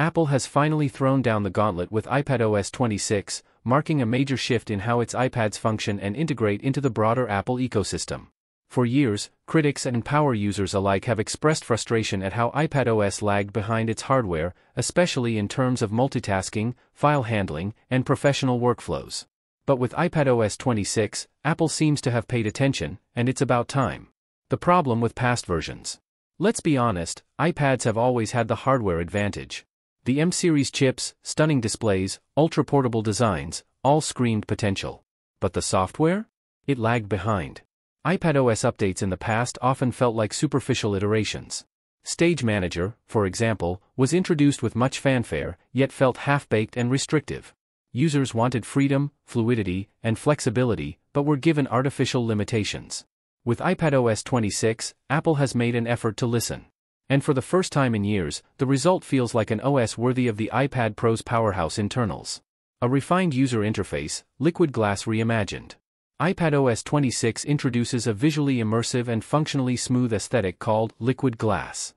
Apple has finally thrown down the gauntlet with iPadOS 26, marking a major shift in how its iPads function and integrate into the broader Apple ecosystem. For years, critics and power users alike have expressed frustration at how iPadOS lagged behind its hardware, especially in terms of multitasking, file handling, and professional workflows. But with iPadOS 26, Apple seems to have paid attention, and it's about time. The problem with past versions. Let's be honest, iPads have always had the hardware advantage. The M series chips, stunning displays, ultra portable designs, all screamed potential. But the software? It lagged behind. iPadOS updates in the past often felt like superficial iterations. Stage Manager, for example, was introduced with much fanfare, yet felt half baked and restrictive. Users wanted freedom, fluidity, and flexibility, but were given artificial limitations. With iPadOS 26, Apple has made an effort to listen. And for the first time in years, the result feels like an OS worthy of the iPad Pro's powerhouse internals. A refined user interface, Liquid Glass reimagined. iPadOS 26 introduces a visually immersive and functionally smooth aesthetic called Liquid Glass.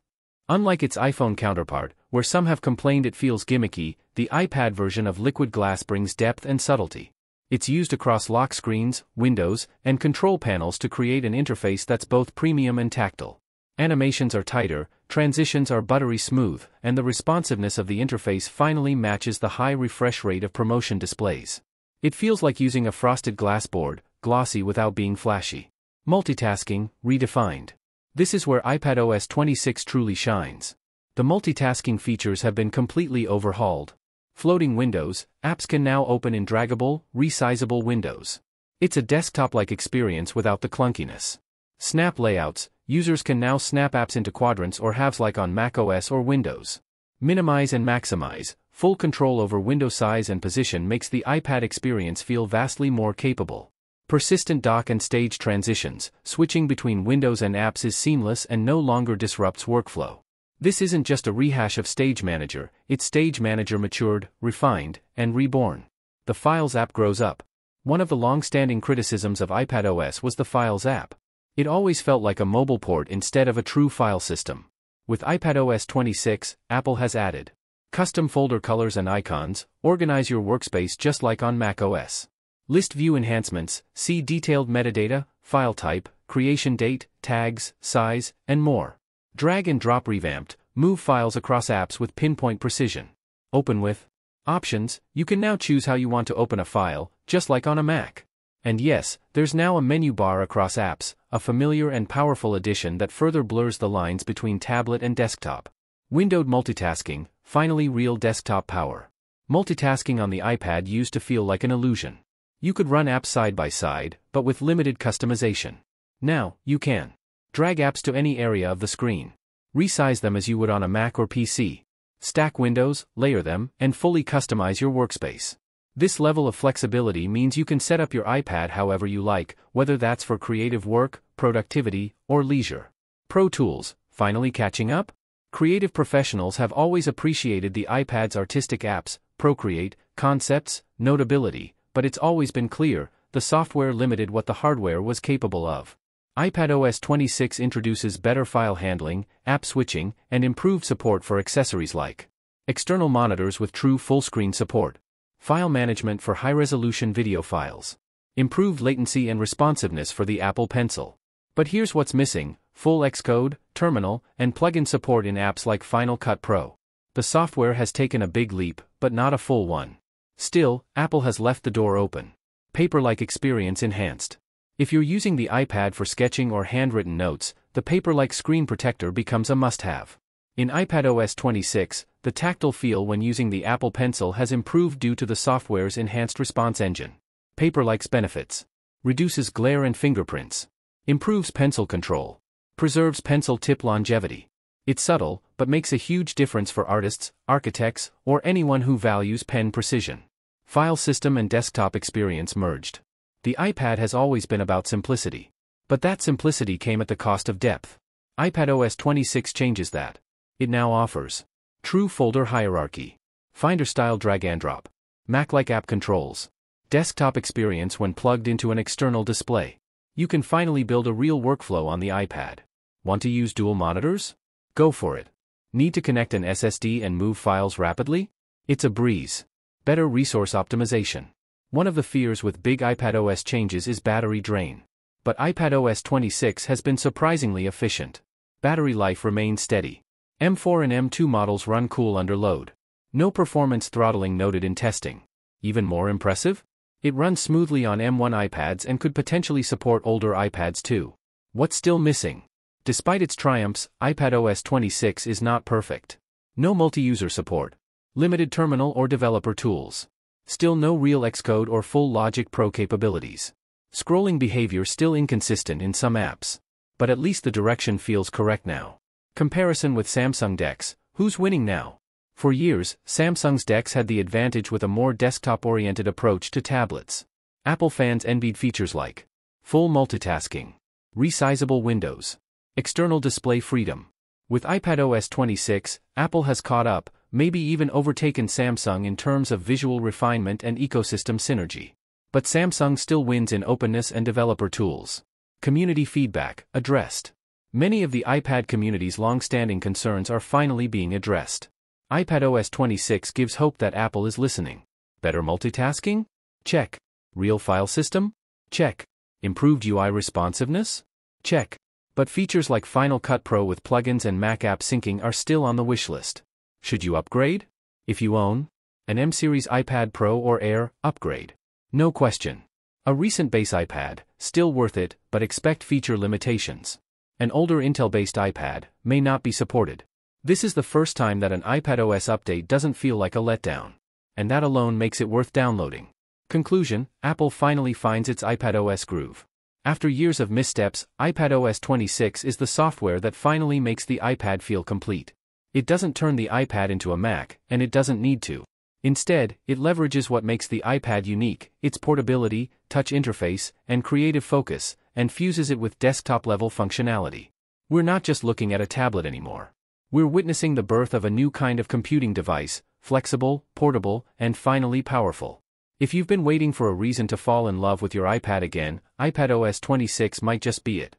Unlike its iPhone counterpart, where some have complained it feels gimmicky, the iPad version of Liquid Glass brings depth and subtlety. It's used across lock screens, windows, and control panels to create an interface that's both premium and tactile. Animations are tighter, transitions are buttery smooth, and the responsiveness of the interface finally matches the high refresh rate of promotion displays. It feels like using a frosted glass board, glossy without being flashy. Multitasking, redefined. This is where iPadOS 26 truly shines. The multitasking features have been completely overhauled. Floating windows, apps can now open in draggable, resizable windows. It's a desktop like experience without the clunkiness. Snap layouts, users can now snap apps into quadrants or halves like on macOS or Windows. Minimize and maximize, full control over window size and position makes the iPad experience feel vastly more capable. Persistent dock and stage transitions, switching between windows and apps is seamless and no longer disrupts workflow. This isn't just a rehash of Stage Manager, it's Stage Manager matured, refined, and reborn. The Files app grows up. One of the long-standing criticisms of iPadOS was the Files app. It always felt like a mobile port instead of a true file system. With iPadOS 26, Apple has added custom folder colors and icons, organize your workspace just like on macOS. List view enhancements, see detailed metadata, file type, creation date, tags, size, and more. Drag and drop revamped, move files across apps with pinpoint precision. Open with options, you can now choose how you want to open a file, just like on a Mac. And yes, there's now a menu bar across apps, a familiar and powerful addition that further blurs the lines between tablet and desktop. Windowed multitasking, finally real desktop power. Multitasking on the iPad used to feel like an illusion. You could run apps side by side, but with limited customization. Now, you can. Drag apps to any area of the screen. Resize them as you would on a Mac or PC. Stack windows, layer them, and fully customize your workspace. This level of flexibility means you can set up your iPad however you like, whether that's for creative work, productivity, or leisure. Pro Tools, finally catching up? Creative professionals have always appreciated the iPad's artistic apps, Procreate, concepts, notability, but it's always been clear, the software limited what the hardware was capable of. iPadOS 26 introduces better file handling, app switching, and improved support for accessories like external monitors with true full-screen support File management for high-resolution video files. Improved latency and responsiveness for the Apple Pencil. But here's what's missing, full Xcode, terminal, and plugin support in apps like Final Cut Pro. The software has taken a big leap, but not a full one. Still, Apple has left the door open. Paper-like experience enhanced. If you're using the iPad for sketching or handwritten notes, the paper-like screen protector becomes a must-have. In iPadOS 26, the tactile feel when using the Apple Pencil has improved due to the software's enhanced response engine. Paper-like's benefits. Reduces glare and fingerprints. Improves pencil control. Preserves pencil tip longevity. It's subtle, but makes a huge difference for artists, architects, or anyone who values pen precision. File system and desktop experience merged. The iPad has always been about simplicity. But that simplicity came at the cost of depth. iPadOS 26 changes that. It now offers true folder hierarchy, Finder style drag and drop, Mac like app controls, desktop experience when plugged into an external display. You can finally build a real workflow on the iPad. Want to use dual monitors? Go for it. Need to connect an SSD and move files rapidly? It's a breeze. Better resource optimization. One of the fears with big iPadOS changes is battery drain. But iPadOS 26 has been surprisingly efficient. Battery life remains steady. M4 and M2 models run cool under load. No performance throttling noted in testing. Even more impressive? It runs smoothly on M1 iPads and could potentially support older iPads too. What's still missing? Despite its triumphs, iPadOS 26 is not perfect. No multi-user support. Limited terminal or developer tools. Still no real Xcode or full Logic Pro capabilities. Scrolling behavior still inconsistent in some apps. But at least the direction feels correct now. Comparison with Samsung DeX, who's winning now? For years, Samsung's DeX had the advantage with a more desktop-oriented approach to tablets. Apple fans envied features like full multitasking, resizable windows, external display freedom. With iPadOS 26, Apple has caught up, maybe even overtaken Samsung in terms of visual refinement and ecosystem synergy. But Samsung still wins in openness and developer tools. Community feedback, addressed. Many of the iPad community's long-standing concerns are finally being addressed. iPadOS 26 gives hope that Apple is listening. Better multitasking? Check. Real file system? Check. Improved UI responsiveness? Check. But features like Final Cut Pro with plugins and Mac app syncing are still on the wishlist. Should you upgrade? If you own an M Series iPad Pro or Air, upgrade. No question. A recent base iPad, still worth it, but expect feature limitations. An older Intel-based iPad may not be supported. This is the first time that an iPadOS update doesn't feel like a letdown. And that alone makes it worth downloading. Conclusion, Apple finally finds its iPadOS groove. After years of missteps, iPadOS 26 is the software that finally makes the iPad feel complete. It doesn't turn the iPad into a Mac, and it doesn't need to. Instead, it leverages what makes the iPad unique, its portability, touch interface, and creative focus, and fuses it with desktop-level functionality. We're not just looking at a tablet anymore. We're witnessing the birth of a new kind of computing device, flexible, portable, and finally powerful. If you've been waiting for a reason to fall in love with your iPad again, iPadOS 26 might just be it.